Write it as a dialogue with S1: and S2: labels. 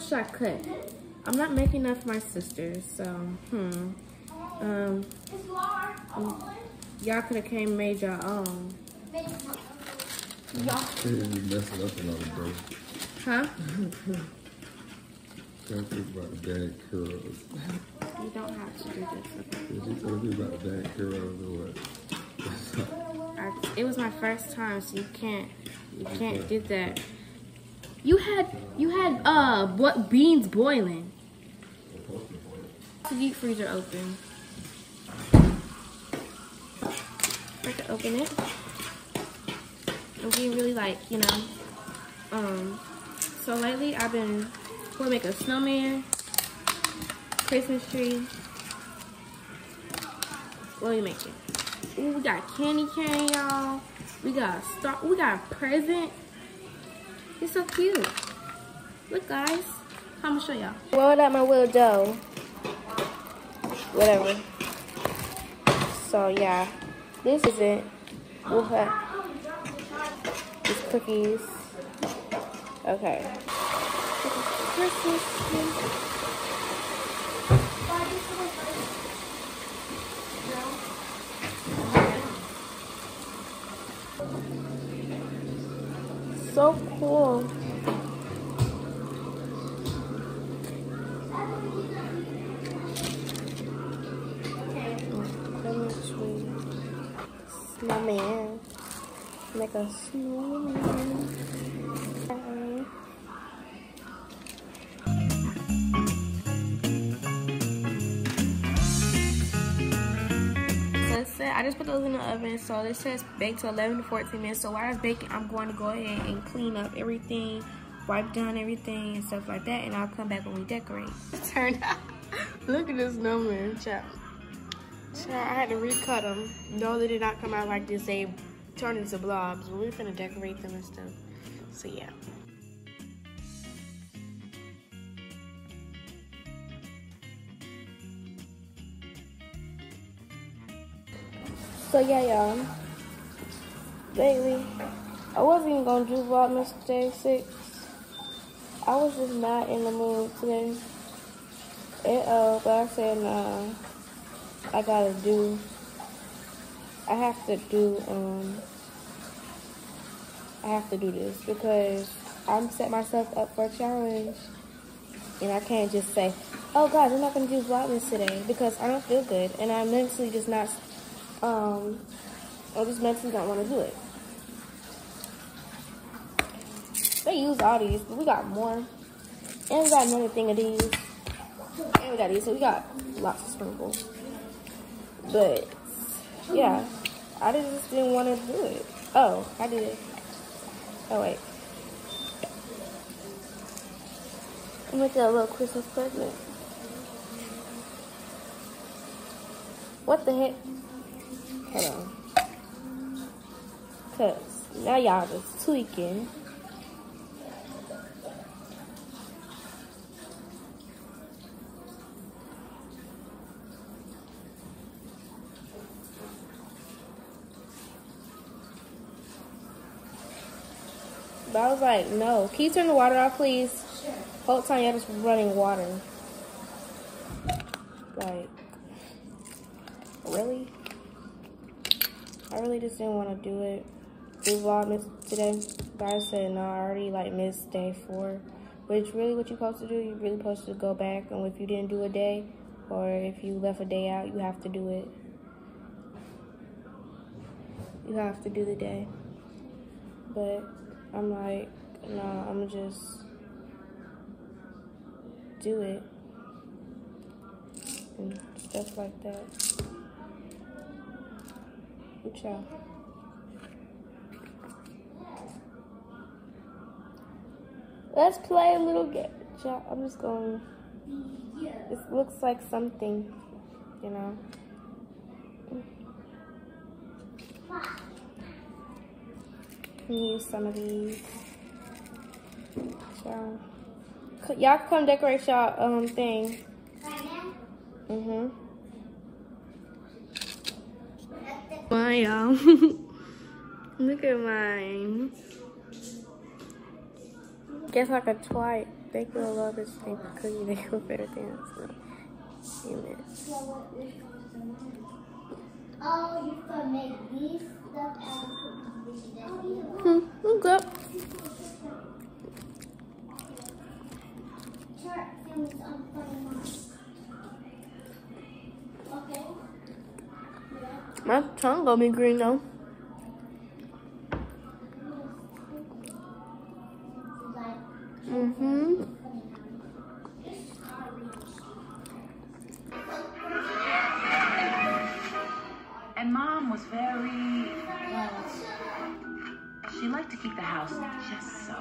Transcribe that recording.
S1: Should I cut? I'm not making enough for my sisters, so hmm. Um, y'all could have came and made your own. Y'all,
S2: You up a lot, bro.
S1: huh?
S2: Can't think about the bad curls.
S1: You don't have to do this.
S2: Did you tell me about the bad curls or what?
S1: I, it was my first time, so you can't, you can't do that. You had, you had, uh, what beans boiling? The deep freezer open. I can open it. I'm getting really like, you know, um, so lately I've been, gonna make a snowman, Christmas tree. What are you making? Ooh, we got candy cane, y'all. We got a star. We got a present. It's so cute. Look, guys. I'm gonna show y'all. Rolled out my little dough. Whatever. So yeah, this is it. We'll have these cookies. Okay. Christmas So cool. Snowman. Make a snowman. I just put those in the oven. So this says bake to 11 to 14 minutes. So while it's baking, I'm going to go ahead and clean up everything, wipe down everything and stuff like that. And I'll come back when we decorate. Turned out. Look at this snowman, child. Child, I had to recut them. No, they did not come out like this. They turned into blobs. But we're gonna decorate them and stuff. So yeah. So yeah, y'all. Lately, I wasn't even gonna do Vlogmas Day 6. I was just not in the mood today. It, uh, but I said, nah, I gotta do, I have to do, um, I have to do this because I'm set myself up for a challenge. And I can't just say, oh God, I'm not gonna do Vlogmas today because I don't feel good and I'm mentally just not um, I just mentally don't want to do it. They use all these, but we got more. And we got another thing of these. And we got these, so we got lots of sprinkles. But, yeah, I just didn't want to do it. Oh, I did it. Oh, wait. I'm making a little Christmas present. What the heck? Hold on. Cause now y'all just tweaking. But I was like, no. Can you turn the water off, please? Whole time y'all just running water. Like, really? I really just didn't want to do it. Do Vlogmas today. But I said, no, I already like missed day four. Which really what you're supposed to do, you're really supposed to go back and if you didn't do a day or if you left a day out, you have to do it. You have to do the day. But I'm like, no, I'm just do it. And stuff like that. Let's play a little game. I'm just going. This looks like something, you know. Use some of these. Y'all come decorate y'all um thing. Mhm. My y'all. Look at mine. guess like a twice. They could love this thing cookie. They could better dance. Amen.
S3: Oh, you can make these stuff out of cookies.
S1: Hmm. Okay.
S3: Chart films on funny Okay.
S1: My tongue gonna be green though. Mm-hmm.
S4: And mom was very, well, she liked to keep the house just so.